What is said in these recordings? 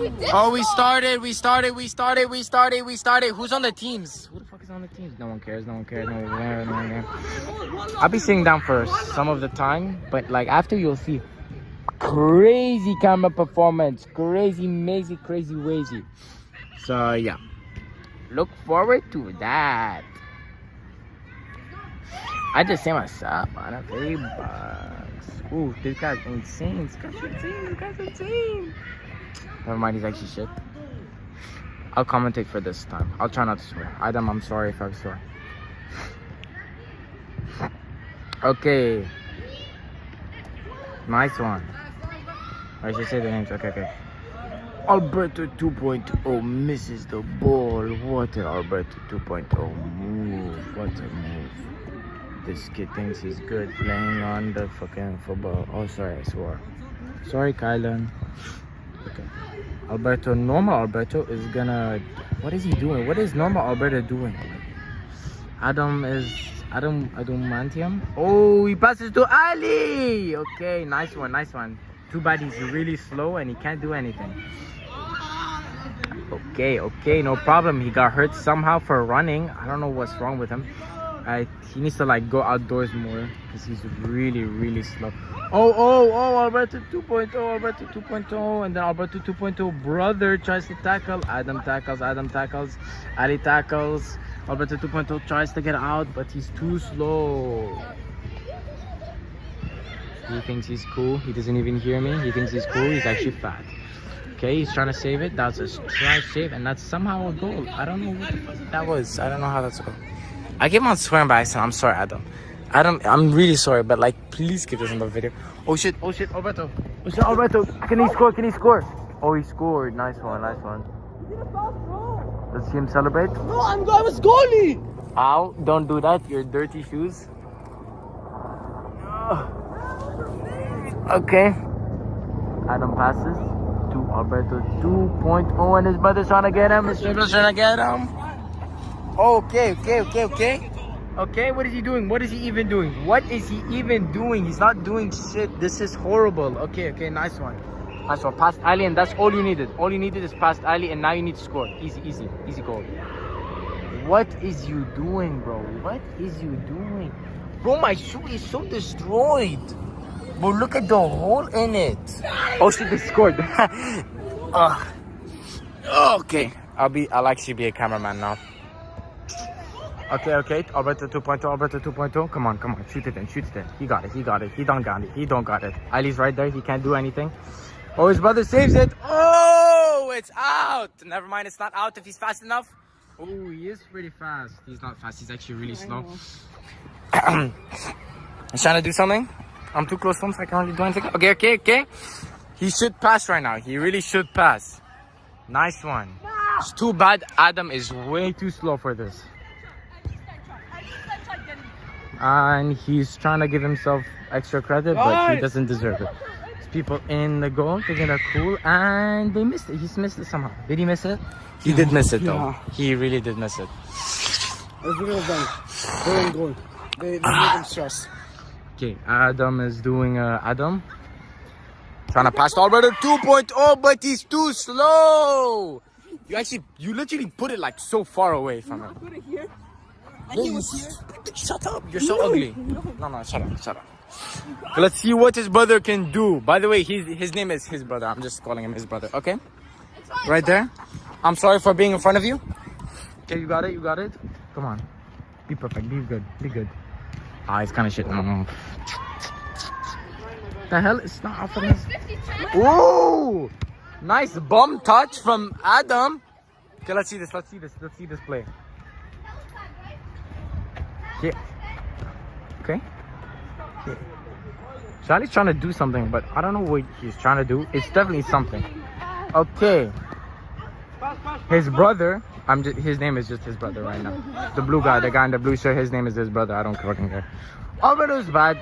we did. Oh, we started, we started, we started, we started, we started. Who's on the teams? Who the fuck is on the teams? No one cares, no one cares, no one cares, no one cares. I'll be sitting down for some of the time, but like after you'll see crazy camera performance, crazy, mazy, crazy, wazy. So yeah, look forward to that. I just say what's up on a three bucks. Ooh, this guy's insane. This guy's insane. This guy's insane. Never mind, he's actually shit. I'll commentate for this time. I'll try not to swear. Adam, I'm sorry if I swear. Okay. Nice one. I should say the names. Okay, okay. Alberto 2.0 misses the ball. What an Alberto 2.0 move. What a move. This kid thinks he's good playing on the fucking football. Oh, sorry, I swore. Sorry, Kylan. Okay. Alberto, normal Alberto is gonna. What is he doing? What is normal Alberto doing? Adam is. Adam Adamantium. Oh, he passes to Ali. Okay, nice one, nice one. Too bad he's really slow and he can't do anything. Okay, okay, no problem. He got hurt somehow for running. I don't know what's wrong with him. I, he needs to like go outdoors more because he's really, really slow. Oh, oh, oh, Alberto 2.0, Alberto 2.0, and then Alberto 2.0 brother tries to tackle. Adam tackles, Adam tackles, Ali tackles. Alberto 2.0 tries to get out, but he's too slow. He thinks he's cool. He doesn't even hear me. He thinks he's cool. He's actually fat. Okay, he's trying to save it. That's a try save, and that's somehow a goal. I don't know what that was. I don't know how that's a goal. I keep on swearing by accident. I'm sorry, Adam. Adam, I'm really sorry, but like, please give this another video. Oh shit, oh shit, Alberto. Oh shit, Alberto. Can he score? Can he score? Oh, he scored. Nice one, nice one. Let's see him celebrate. No, I'm I was goalie. Ow, don't do that. Your dirty shoes. Okay. Adam passes to Alberto 2.0 and his brother's trying to get him. His brother's trying to get him. Okay, okay, okay, okay. Okay, what is he doing? What is he even doing? What is he even doing? He's not doing shit. This is horrible. Okay, okay, nice one. Nice one. Past Ali, and that's all you needed. All you needed is past Ali, and now you need to score. Easy, easy, easy goal. What is you doing, bro? What is you doing? Bro, my shoe is so destroyed. Bro, look at the hole in it. Oh shit, they scored. uh, okay, I'll be. I'll actually be a cameraman now. Okay, okay. Alberto 2.0, Alberto 2.0. Come on, come on. Shoot it in, shoot it in. He got it, he got it. He don't got it, he don't got it. Ali's right there. He can't do anything. Oh, his brother saves it. Oh, it's out. Never mind, it's not out if he's fast enough. Oh, he is pretty fast. He's not fast. He's actually really slow. Oh. he's trying to do something. I'm too close to him, so I can't really do anything. Okay, okay, okay. He should pass right now. He really should pass. Nice one. It's too bad Adam is way too slow for this. And he's trying to give himself extra credit, but he doesn't deserve it. There's people in the goal thinking they're cool, and they missed it. He's missed it somehow. Did he miss it? He did miss it, though. Yeah. He really did miss it. Let's look them. They're in goal. They, they make them stress. Okay, Adam is doing uh, Adam. Trying to pass to Alberto 2.0, but he's too slow. You actually, you literally put it like so far away from him. Put it here. Shut up, you're so ugly. No, no, shut up, shut up. Let's see what his brother can do. By the way, he's, his name is his brother. I'm just calling him his brother, okay? Right there. I'm sorry for being in front of you. Okay, you got it, you got it. Come on. Be perfect, be good, be good. Ah, it's kind of shit. No, no. The hell? It's not off of this. Ooh! Nice bum touch from Adam. Okay, let's see this. Let's see this. Let's see this play. Yeah. Okay. Charlie's trying to do something, but I don't know what he's trying to do. It's definitely something. Okay. His brother, I'm just his name is just his brother right now. The blue guy, the guy in the blue shirt, his name is his brother. I don't fucking care. Alberto's bad.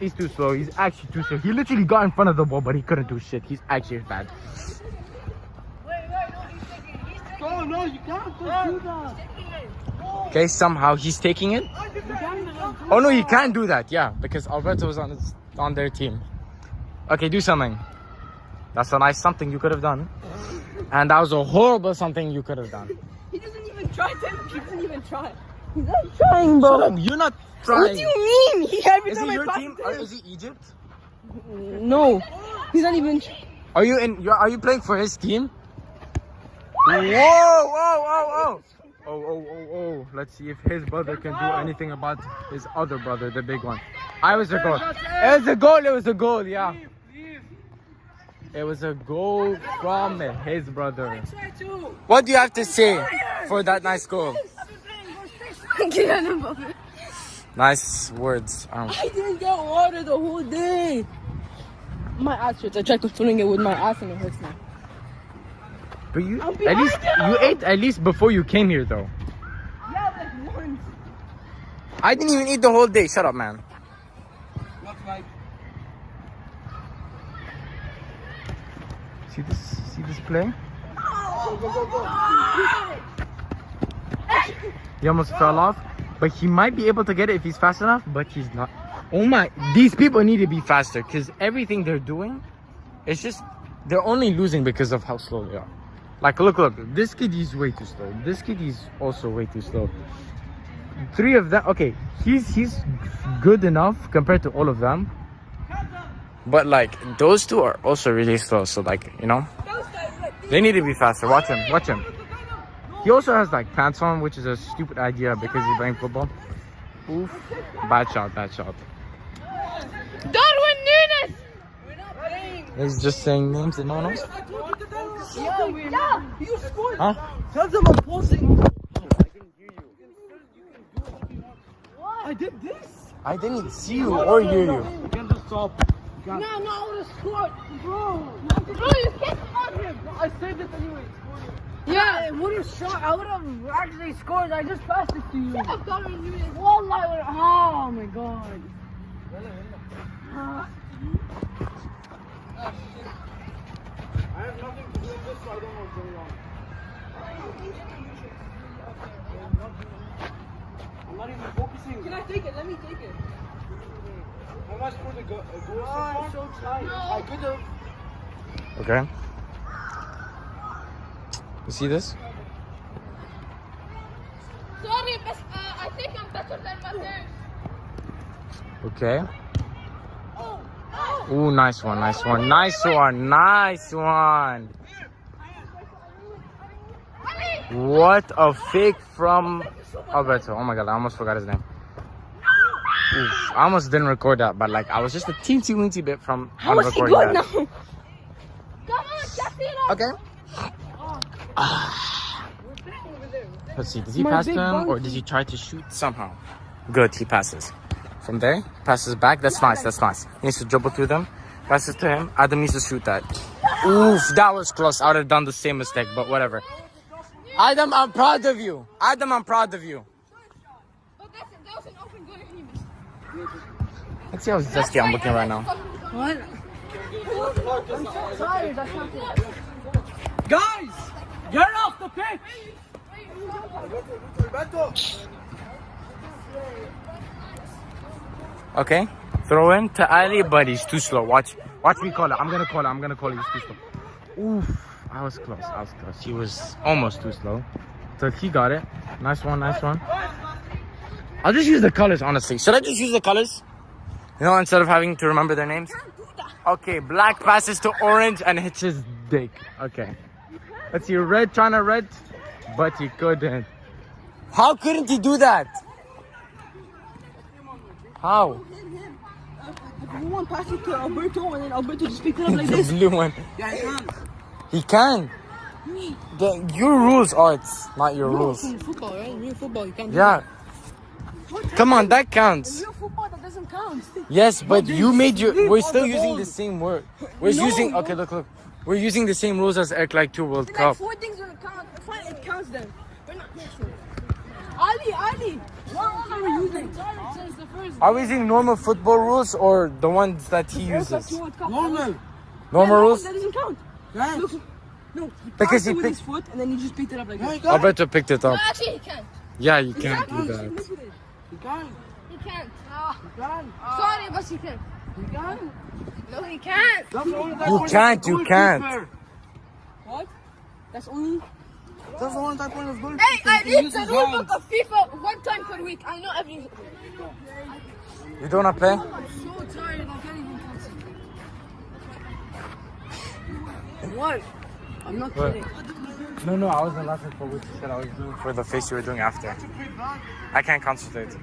He's too slow. He's actually too slow. He literally got in front of the ball, but he couldn't do shit. He's actually bad. No, no, you can't do that. Okay, somehow oh, he's taking it. Oh no, he can't do that. Yeah, because Alberto was on his, on their team. Okay, do something. That's a nice something you could have done. And that was a horrible something you could have done. He doesn't even try to. He doesn't even try. He's not trying, bro. Shut up, you're not trying. What do you mean? He every Is time it I your pass team? to Or is it Egypt? No, he's not even. Are you in? Are you playing for his team? Whoa! Whoa! Whoa! Whoa! Oh! Oh! Oh! Oh! Let's see if his brother can do anything about his other brother, the big one. I was a goal. It was a goal. It was a goal. Yeah. It was a goal from his brother. What do you have to say for that nice goal? Nice words. Um, I didn't get water the whole day. My ass hurts. I tried to controlling it with my ass and it hurts now. But you at least you ate at least before you came here though. Yeah, like once. I didn't even eat the whole day. Shut up, man. See this? See this play? He almost fell off, but he might be able to get it if he's fast enough. But he's not. Oh my! These people need to be faster because everything they're doing, it's just they're only losing because of how slow they are. Like, look, look. This kid is way too slow. This kid is also way too slow. Three of them. Okay, he's he's good enough compared to all of them. But like those two are also really slow. So like you know, they need to be faster. Watch him. Watch him. He also has like pants on, which is a stupid idea because he's playing football. Oof. Bad shot. Bad shot. Darwin Núñez! He's just saying names that no one knows. Yeah, we're yeah, you scored. Huh? Tell them I'm pausing. I did this. I didn't see you or hear you. You can just stop. No, no, I would have scored. Bro. Bro, you can't on him. I saved it anyway. Yeah, it would have shot. I would have actually scored. I just passed it to you. Shut up, Darwin Núñez. Wallah, I would Oh my god. Uh, I have nothing to do with this, so I don't know what's going on. I'm not even focusing. Can I take it? Let me take it. How much for the go- uh, goal so far? so tight. I could have. Okay. You see this? Sorry, but uh, I think I'm better than Mateus. Okay. Ooh, nice one, nice one, nice one, nice one. What a fake from Alberto. Oh my god, I almost forgot his name. Oof, I almost didn't record that, but like I was just a teensy weensy bit from How is he good that. now? Come on, Shafira. Okay. Let's see, did he My pass him or did he try to shoot somehow? Good, he passes. From there, passes back. That's nice, that's nice. He needs to dribble through them. Passes to him. Adam needs to shoot that. Oof, that was close. I would have done the same mistake, but whatever. Adam, I'm proud of you. Adam, I'm proud of you. But that's, that was an open goal and he missed. Let's see how zesty I'm looking right now. What? I'm so tired. That's not it. Guys! Get off the pitch! Okay. Throw in to Ali, but he's too slow. Watch, watch me call it. I'm gonna call it. I'm gonna call it. He's too slow. Oof. I was close. I was close. He was almost too slow. So he got it. Nice one. Nice one. I'll just use the colors, honestly. Should I just use the colors? You know, instead of having to remember their names? Okay, black passes to orange and hits his dick. Okay. Let's see, red trying to red, but he couldn't. How couldn't he do that? How? You want pass it to Alberto and then Alberto just picked it up like the this. blue one. Yeah, I can. He can. The, your rules are it's not your rules. In football, right? In real football, you can't Yeah. Come on, that In counts. real football, that doesn't count. Yes, but you made your. We're still the using ball. the same word. We're No, using. Okay, look, look. We're using the same rules as Act Like Two World The Cup. four things don't count. Fine, it counts then. We're not Ali, Ali, rules are we using? Since the first Are we using normal football rules or the ones that he uses? two World Cup. Normal. Normal rules? That doesn't count. Guys. Look, no, he Because passed he it with picked- his foot and then he just picked it up like that. you. Alberto picked it No, up. actually, he can't. Yeah, you can't do Look that. at it. You can. He can't. You. Ah. Sorry, but he can't. You can. No, he can't. That's You can't, you can't. What? That's only. That's the only time point is good. Hey, I He read the his rule book of FIFA week. I know everything. You don't wanna play? I'm so tired. I can't even concentrate. What? I'm not What? kidding. No, no, I wasn't laughing for what you said. I was doing for the face you were doing after. I can't concentrate.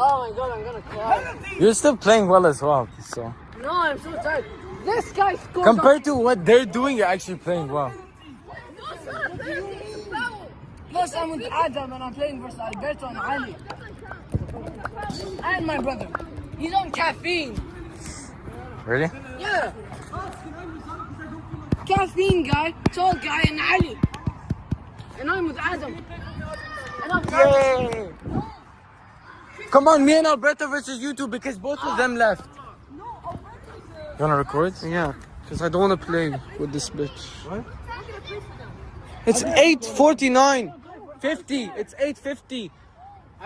Oh my god, I'm gonna cry. You're still playing well as well, so. No, I'm so tired. This guy scored. Compared to what they're doing, you're actually playing well. No, it's not a penalty. It's a foul. Plus, I'm with Adam and I'm playing versus Alberto and Ali. And my brother. He's on caffeine. Really? Yeah. Caffeine guy, tall guy, and Ali. And I'm with Adam. And I'm Yay! Come on, me and Alberto versus you two because both of them left. You wanna record? Yeah, because I don't want to play with this bitch. What? It's 8.49. 50. It's 8.50.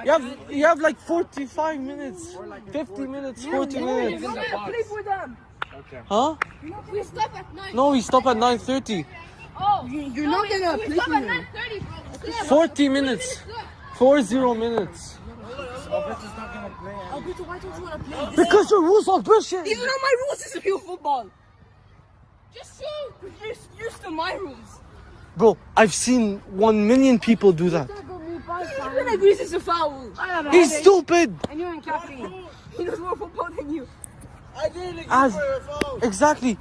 You have, you have like 45 minutes. 50 minutes, 40 minutes. play for them. Huh? We stop at 9. No, we stop at 9.30. Oh, You're not gonna we play stop at 9.30, bro. It's 40 minutes. 40 minutes. Alberto, why don't you wanna play? Because your rules are bullshit. These are not my rules. This is real football. Just shoot. You're used to my rules. Bro, I've seen 1 million people do that. Even agrees it's a foul. I have a He's headache, stupid. And you're in caffeine. He knows more football than you. I didn't As, exactly.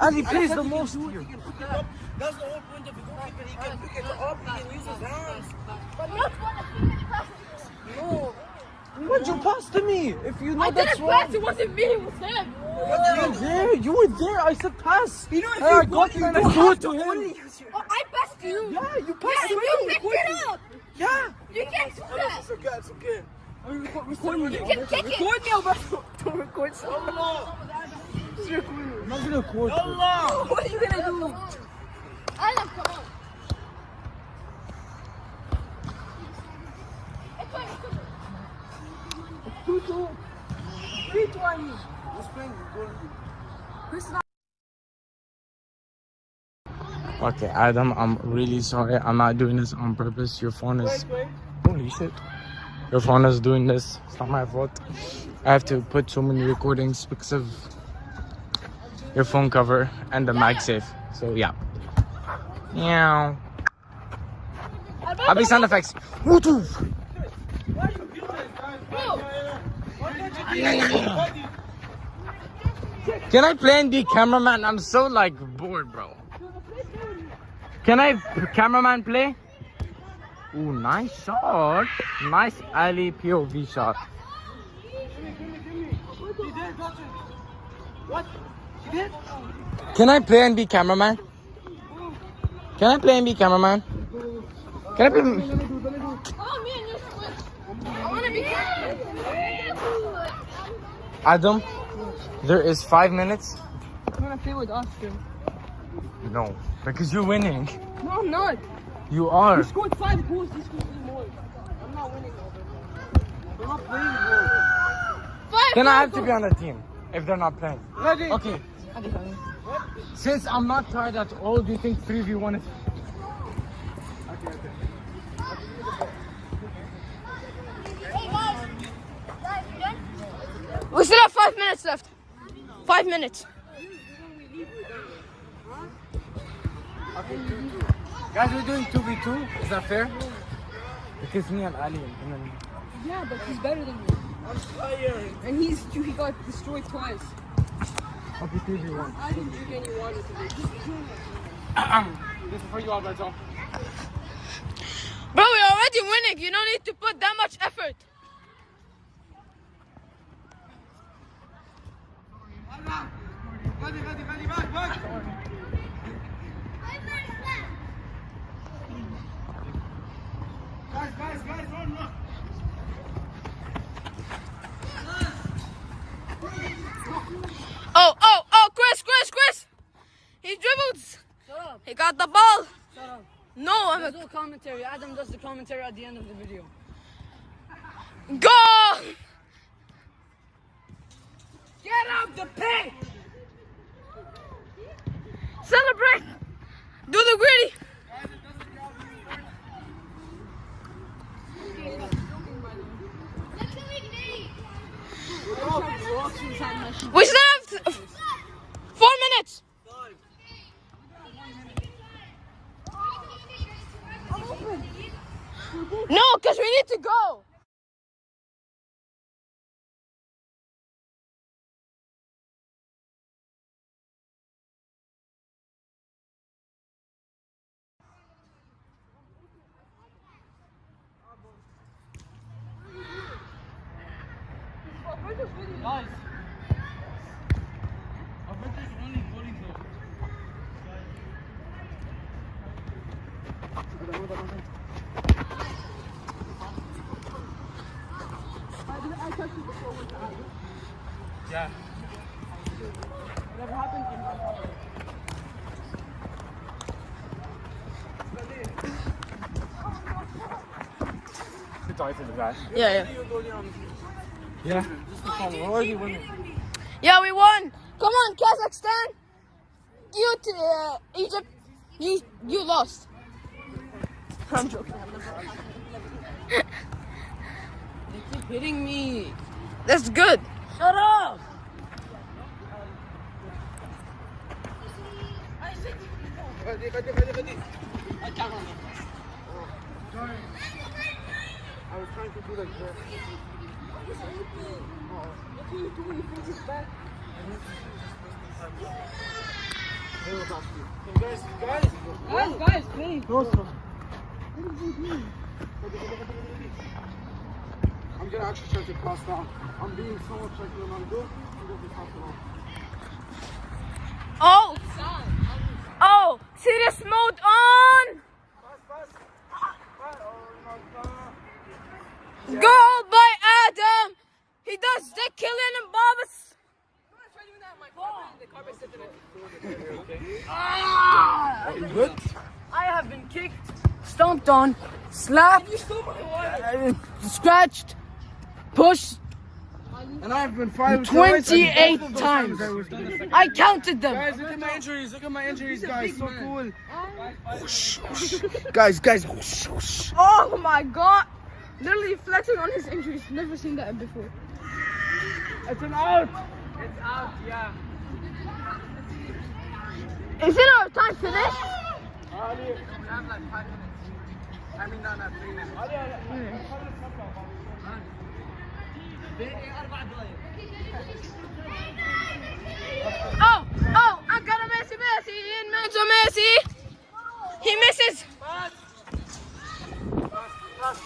And he plays the most here. That's the whole point of the goalkeeper. He can pick it up, he can use his hands. But not for the passes. No. Why'd you pass to me? If you know I that's didn't wrong. pass. It wasn't me. It was him. You were there. You were there. I said pass. You know, if Hey, I you got you you I threw have it to to him. only use your Oh, I passed to you. Yeah, you Yeah, passed to you me. picked it up. Yeah. You can't do that. It's okay, it's okay. Record me. You can kick it. Record me, Alberto. Don't record someone. Allah! Just record me. I'm not gonna record you. Allah! What are you gonna do? I love come on. It's fine, it's fine. Two, two. Three, Okay, Adam, I'm really sorry. I'm not doing this on purpose. Your phone is. Holy shit. Your phone is doing this. It's not my fault. I have to put so many recordings because of your phone cover and the MagSafe. So, yeah. Meow. be sound effects. Bluetooth. Can I play and be cameraman? I'm so like bored, bro. Can I cameraman play? Ooh, nice shot. Nice Ali POV shot. Can I play and be cameraman? Can I play and be cameraman? Can I play? I want to be careful. Adam, there is five minutes. I'm gonna play with Oscar. No, because you're winning. No, I'm not. You are. You scored five goals. You scored three more. I'm not winning, Alberto. I'm not playing, bro. Five Then I have to be on the team if they're not playing. Okay. Since I'm not tired at all, do you think 3v1 is. Okay, okay. We still have five minutes left. Five minutes. Guys, we're doing 2v2. Is that fair? Because me and Ali and then. Yeah, but he's better than me. I'm tired. And he's he got destroyed twice. Okay, 3v1. I didn't drink any water today. Just This is for you, Alberto. Bro, we're already winning. You don't need to put that much effort. the ball. No, I'm There's a... no commentary. Adam does the commentary at the end of the video. Go. Get out the pitch! Celebrate! Do the gritty! We still have four minutes! No, because we need to go. Good eye for the guy. Yeah, yeah. Yeah. We're already winning. Yeah, we won. Come on, Kazakhstan. You, t- uh, Egypt, you, you lost. I'm joking. You keep hitting me. That's good. Shut up. I was trying to do like this. Guys, guys. Guys, guys, please. I'm gonna actually try to cross down. I'm being so much like Ronaldo. I'm gonna crossing off. Oh. Oh, serious mode on. Goal by Adam. He does the killing and Bob's. Good? I have been kicked, stomped on, slapped, uh, scratched, pushed And I've been five 28 times. I counted them. Guys, look at my injuries. Look at my injuries, guys. So cool. guys, guys. whoosh, whoosh. Oh my god. Literally flexing on his injuries. Never seen that before. It's an out. It's out, yeah. Is it our time for finished? I mean, not not three minutes. Oh, oh, I got a Messi, Messi, in Menzo Messi. He misses. Darwin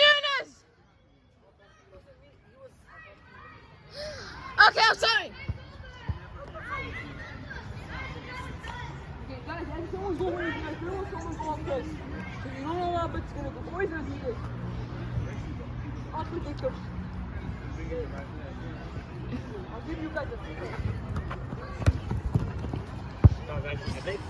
Núñez. Okay, I'm sorry. To guys. No one's someone's going to go. I'll predict them. I'll give you guys a I think.